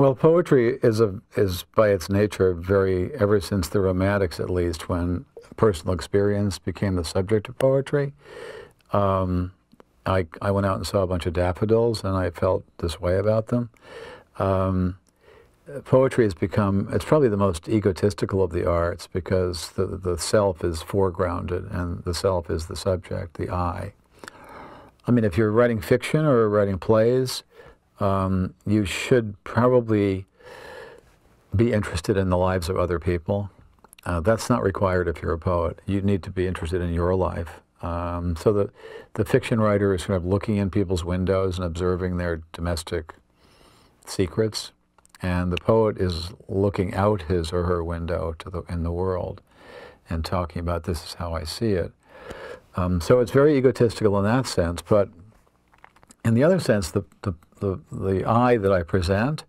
Well, poetry is a is by its nature very ever since the Romantics, at least, when personal experience became the subject of poetry. Um, I I went out and saw a bunch of daffodils, and I felt this way about them. Um, poetry has become it's probably the most egotistical of the arts because the the self is foregrounded, and the self is the subject, the I. I mean, if you're writing fiction or writing plays um, you should probably be interested in the lives of other people. Uh, that's not required if you're a poet. You need to be interested in your life. Um, so the, the fiction writer is kind of looking in people's windows and observing their domestic secrets, and the poet is looking out his or her window to the, in the world and talking about this is how I see it. Um, so it's very egotistical in that sense, but in the other sense, the, the the, the I that I present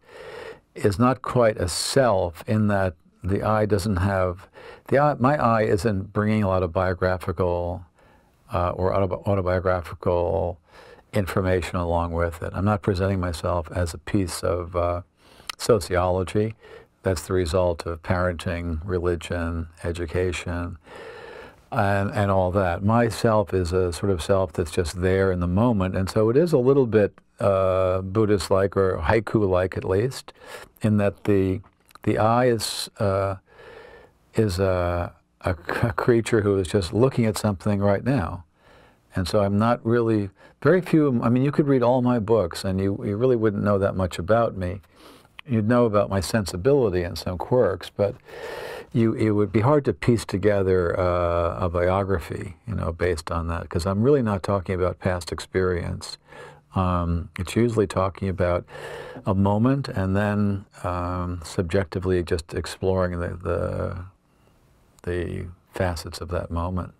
is not quite a self in that the I doesn't have, the I, my I isn't bringing a lot of biographical uh, or autobiographical information along with it. I'm not presenting myself as a piece of uh, sociology. That's the result of parenting, religion, education, and, and all that. My self is a sort of self that's just there in the moment, and so it is a little bit uh, Buddhist-like or haiku-like at least, in that the the I is uh, is a, a, a, creature who is just looking at something right now, and so I'm not really very few. I mean, you could read all my books, and you you really wouldn't know that much about me. You'd know about my sensibility and some quirks, but you it would be hard to piece together uh, a biography, you know, based on that, because I'm really not talking about past experience. Um, it's usually talking about a moment and then um, subjectively just exploring the, the, the facets of that moment.